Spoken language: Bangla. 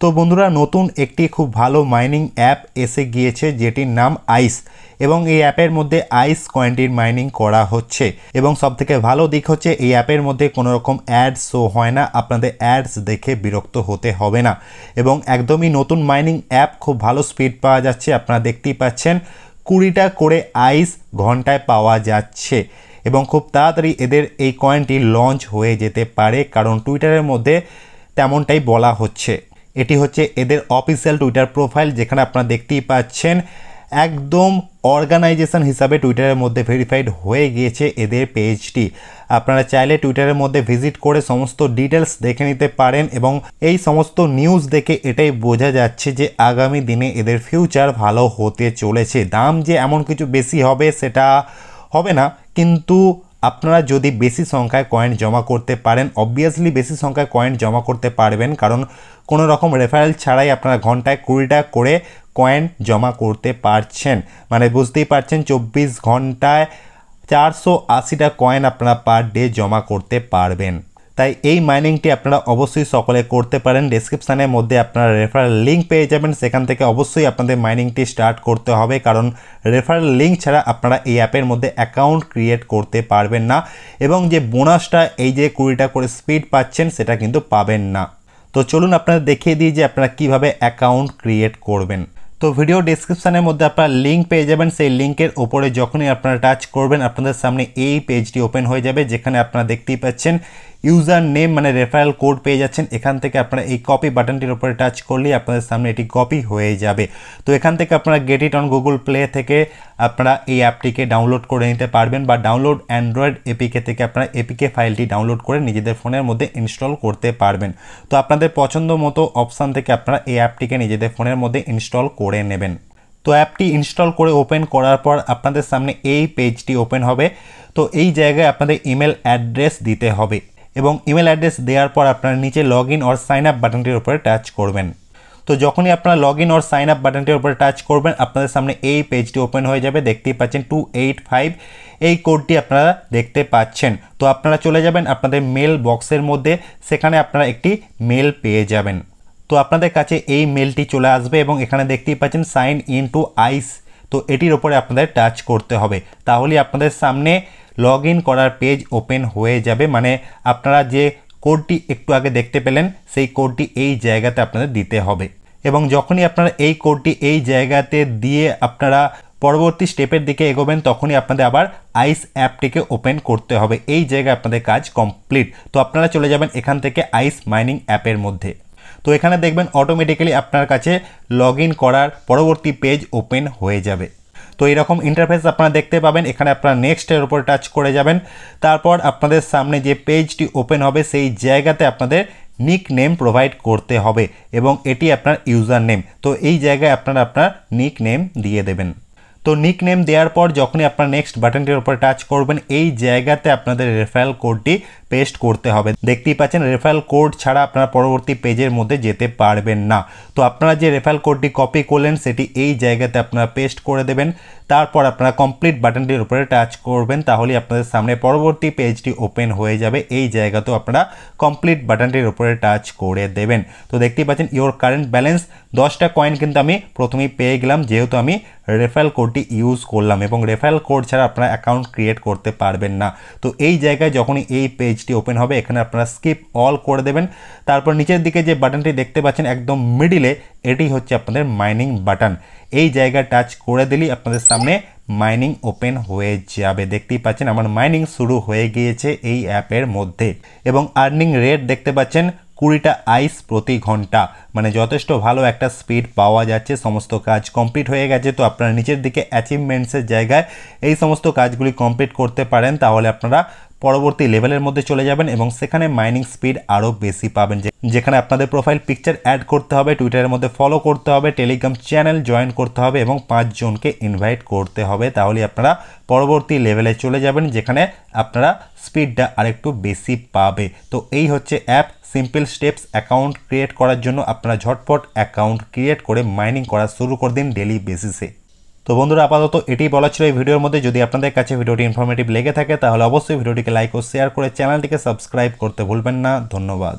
তো বন্ধুরা, নতুন একটি খুব ভালো মাইনিং অ্যাপ এসে গিয়েছে, যেটির নাম আইস এবং এই অ্যাপের মধ্যে আইস কয়েনটির মাইনিং করা হচ্ছে। এবং সবথেকে ভালো দিক হচ্ছে, এই অ্যাপের মধ্যে কোনো রকম অ্যাডস শো হয় না, আপনাদের অ্যাডস দেখে বিরক্ত হতে হবে না। এবং একদমই নতুন মাইনিং অ্যাপ খুব ভালো স্পিড পাওয়া যাচ্ছে, আপনারা দেখতেই পাচ্ছেন, কুড়িটা করে আইস ঘন্টায় পাওয়া যাচ্ছে। এবং খুব তাড়াতাড়ি এদের এই কয়েনটি লঞ্চ হয়ে যেতে পারে, কারণ টুইটারের মধ্যে তেমনটাই বলা হচ্ছে। এটি হচ্ছে এদের অফিসিয়াল টুইটার প্রোফাইল যেখানে আপনারা দেখতেই পাচ্ছেন একদম অর্গানাইজেশন হিসাবে টুইটারের মধ্যে ভেরিফাইড হয়ে গিয়েছে এদের পেজটি আপনারা চাইলে টুইটারের মধ্যে ভিজিট করে সমস্ত ডিটেলস দেখে নিতে পারেন এবং এই সমস্ত নিউজ দেখে এটাই বোঝা যাচ্ছে যে আগামী দিনে এদের ফিউচার ভালো হতে চলেছে। দাম যে এমন কিছু বেশি হবে সেটা হবে না, কিন্তু আপনারা যদি বেশি সংখ্যায় কয়েন জমা করতে পারেন অবভিয়াসলি বেশি সংখ্যায় কয়েন জমা করতে পারবেন, কারণ কোনো রকম রেফারেল ছাড়াই আপনারা ঘন্টায় কুড়িটা করে কয়েন জমা করতে পারছেন। মানে বুঝতেই পারছেন, চব্বিশ ঘন্টায় চারশো আশিটা কয়েন আপনারা পার ডে জমা করতে পারবেন। তাই এই মাইনিংটি আপনারা অবশ্যই সকলে করতে পারেন। ডেসক্রিপশানের মধ্যে আপনারা রেফারেল লিঙ্ক পেয়ে যাবেন। সেখান থেকে অবশ্যই আপনাদের মাইনিংটি স্টার্ট করতে হবে। কারণ রেফারেল লিঙ্ক ছাড়া আপনারা এই অ্যাপের মধ্যে অ্যাকাউন্ট ক্রিয়েট করতে পারবেন না। এবং যে বোনাসটা এই যে কুড়িটা করে স্পিড পাচ্ছেন, সেটা কিন্তু পাবেন না। তো চলুন আপনারা দেখিয়ে দিই যে আপনারা কীভাবে অ্যাকাউন্ট ক্রিয়েট করবেন। তো ভিডিও ডিসক্রিপশানের মধ্যে আপনারা লিঙ্ক পেয়ে যাবেন। সেই লিঙ্কের ওপরে যখনই আপনারা টাচ করবেন, আপনাদের সামনে এই পেজটি ওপেন হয়ে যাবে, যেখানে আপনারা দেখতেই পাচ্ছেন ইউজার নেম মানে রেফারেল কোড পেয়ে যাচ্ছেন, এখান থেকে আপনারা এই কপি বাটনটির উপরে টাচ করলেই আপনাদের সামনে এটি কপি হয়ে যাবে। তো এখান থেকে আপনারা get it on Google Play থেকে আপনারা এই অ্যাপটিকে ডাউনলোড করে নিতে পারবেন বা ডাউনলোড অ্যান্ড্রয়েড এপিকে থেকে আপনারা এপিকে ফাইলটি ডাউনলোড করে নিজেদের ফোনের মধ্যে ইনস্টল করতে পারবেন। তো আপনাদের পছন্দ মতো অপশান থেকে আপনারা এই অ্যাপটিকে নিজেদের ফোনের মধ্যে ইনস্টল করে নেবেন। তো অ্যাপটি ইনস্টল করে ওপেন করার পর আপনাদের সামনে এই পেজটি ওপেন হবে। তো এই জায়গায় আপনাদের ইমেল অ্যাড্রেস দিতে হবে। এবং ইমেল অ্যাড্রেস দেওয়ার পর আপনারা নিচে log in or sign up বাটনটির উপরে টাচ করবেন। তো যখনই আপনারা log in or sign up বাটনটির উপরে টাচ করবেন, আপনাদের সামনে এই পেজটি ওপেন হয়ে যাবে। দেখতেই পাচ্ছেন টু এইট ফাইভ এই কোডটি আপনারা দেখতে পাচ্ছেন। তো আপনারা চলে যাবেন আপনাদের মেল বক্সের মধ্যে, সেখানে আপনারা একটি মেল পেয়ে যাবেন। তো আপনাদের কাছে এই মেলটি চলে আসবে এবং এখানে দেখতেই পাচ্ছেন সাইন ইন টু আইস তো এটির ওপরে আপনাদের টাচ করতে হবে। তাহলে আপনাদের সামনে লগ ইন করার পেজ ওপেন হয়ে যাবে। মানে আপনারা যে কোডটি একটু আগে দেখতে পেলেন, সেই কোডটি এই জায়গাতে আপনাদের দিতে হবে। এবং যখনই আপনারা এই কোডটি এই জায়গাতে দিয়ে আপনারা পরবর্তী স্টেপের দিকে এগোবেন, তখনই আপনাদের আবার আইস অ্যাপটিকে ওপেন করতে হবে। এই জায়গায় আপনাদের কাজ কমপ্লিট তো আপনারা চলে যাবেন এখান থেকে আইস মাইনিং অ্যাপের মধ্যে। তো এখানে দেখবেন অটোমেটিক্যালি আপনার কাছে লগ করার পরবর্তী পেজ ওপেন হয়ে যাবে। তো এরকম ইন্টারফেস আপনারা দেখতে পাবেন। এখানে আপনারা নেক্সটের উপর টাচ করে যাবেন। তারপর আপনাদের সামনে যে পেজটি ওপেন হবে, সেই জায়গাতে আপনাদের নিক নেম প্রোভাইড করতে হবে এবং এটি আপনার ইউজার নেম তো এই জায়গায় আপনারা আপনার নিক নেম দিয়ে দেবেন। তো নিক নেম দেওয়ার পর যখনই আপনার নেক্সট বাটনটির উপর টাচ করবেন, এই জায়গাতে আপনাদের রেফারেল কোডটি পেস্ট করতে হবে। দেখতেই পাচ্ছেন রেফারেল কোড ছাড়া আপনারা পরবর্তী পেজের মধ্যে যেতে পারবেন না। তো আপনারা যে রেফারেল কোডটি কপি করলেন, সেটি এই জায়গাতে আপনারা পেস্ট করে দেবেন। তারপর আপনারা কমপ্লিট বাটনটির উপরে টাচ করবেন তাহলে আপনাদের সামনে পরবর্তী পেজটি ওপেন হয়ে যাবে। এই জায়গাতেও আপনারা কমপ্লিট বাটনটির উপরে টাচ করে দেবেন। তো দেখতেই পাচ্ছেন ইওর কারেন্ট ব্যালেন্স দশটা কয়েন কিন্তু আমি প্রথমেই পেয়ে গেলাম। যেহেতু আমি রেফারেল কোডটি ইউজ করলাম এবং রেফারেল কোড ছাড়া আপনারা অ্যাকাউন্ট ক্রিয়েট করতে পারবেন না। তো এই জায়গায় যখনই এই পেজটি ওপেন হবে, এখানে আপনারা স্কিপ অল করে দেবেন। তারপর নিচের দিকে যে বাটনটি দেখতে পাচ্ছেন, একদম মিডিলে এটি হচ্ছে আপনাদের মাইনিং বাটন এই জায়গায় টাচ করে দিলেই আপনাদের সামনে মাইনিং ওপেন হয়ে যাবে। দেখতেই পাচ্ছেন, আমার মাইনিং শুরু হয়ে গিয়েছে এই অ্যাপের মধ্যে। এবং আর্নিং রেট দেখতে পাচ্ছেন কুড়িটা আইস প্রতি ঘণ্টা। মানে যথেষ্ট ভালো একটা স্পিড পাওয়া যাচ্ছে, সমস্ত কাজ কমপ্লিট হয়ে গেছে। তো আপনারা নিচের দিকে অ্যাচিভমেন্টসের জায়গায় এই সমস্ত কাজগুলি কমপ্লিট করতে পারেন, তাহলে আপনারা পরবর্তী লেভেলের মধ্যে চলে যাবেন এবং সেখানে মাইনিং স্পিড আরও বেশি পাবেন। যেখানে আপনাদের প্রোফাইল পিকচার অ্যাড করতে হবে টুইটারের মধ্যে ফলো করতে হবে টেলিগ্রাম চ্যানেল জয়েন করতে হবে এবং পাঁচজনকে ইনভাইট করতে হবে। তাহলে আপনারা পরবর্তী লেভেলে চলে যাবেন, যেখানে আপনারা স্পিডটা আরেকটু বেশি পাবে। তো এই হচ্ছে app simple steps account create করার জন্য আপনারা ঝটপট অ্যাকাউন্ট ক্রিয়েট করে মাইনিং করা শুরু করে দিন ডেলি বেসিসে তো বন্ধুরা, আপাতত এটি বলা ছিল এই ভিডিওর মধ্যে। যদি আপনাদের কাছে ভিডিওটি ইনফরমেটিভ লেগে থাকে, তাহলে অবশ্যই ভিডিওটিকে লাইক ও শেয়ার করে চ্যানেলটিকে সাবস্ক্রাইব করতে ভুলবেন না। ধন্যবাদ।